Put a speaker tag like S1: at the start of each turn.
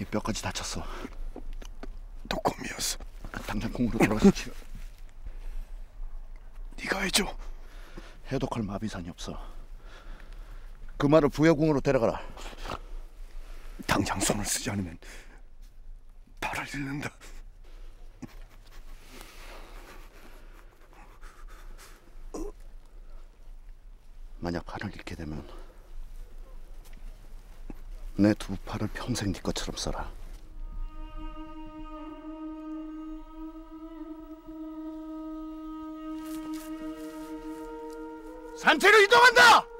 S1: 이 뼈까지 다쳤어.
S2: 독검이었어.
S1: 당장 공으로 돌아가서 치료.
S2: 네가 해줘.
S1: 해독할 마비산이 없어. 그 말을 부여궁으로 데려가라.
S2: 당장 손을 쓰지 않으면 발을 잃는다.
S1: 만약 팔을 잃게 되면 내 두 팔을 평생 네 것처럼 써라. 산채로 이동한다!